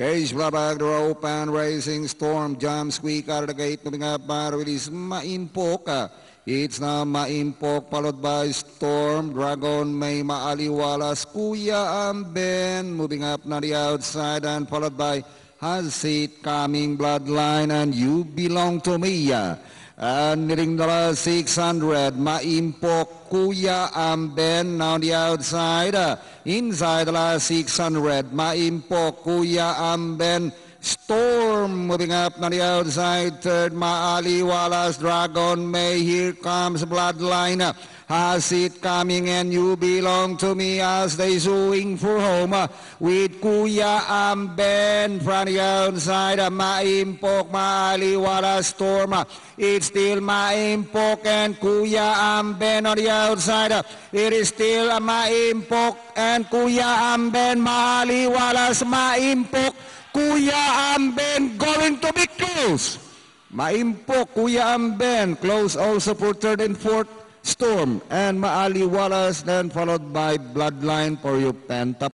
The rope and racing storm jump squeak out of the gate moving up by release Maimpok. ah. It's now Maimpok followed by Storm, Dragon, May Maaliwalas, Kuya Amben moving up na the outside and followed by Hasit coming bloodline and you belong to me. And the last 600, Maimpok, Kuya Amben on the outside. ah. Inside the last 600, Maimpok, Kuya Amben, Storm moving up on the outside. Third, Maaliwalas, Dragon May. Here comes Bloodline. Has it coming and you belong to me as they suing for home with Kuya Amben from the outside. Maimpok, Maaliwalas, Storm. It's still Maimpok and Kuya Amben on the outside. It is still Maimpok and Kuya Amben, Maaliwalas, Maimpok. Kuya Amben going to be close. Maimpo, Kuya Amben, close also for third and fourth. Storm and Maali Wallace, then followed by Bloodline for you Penta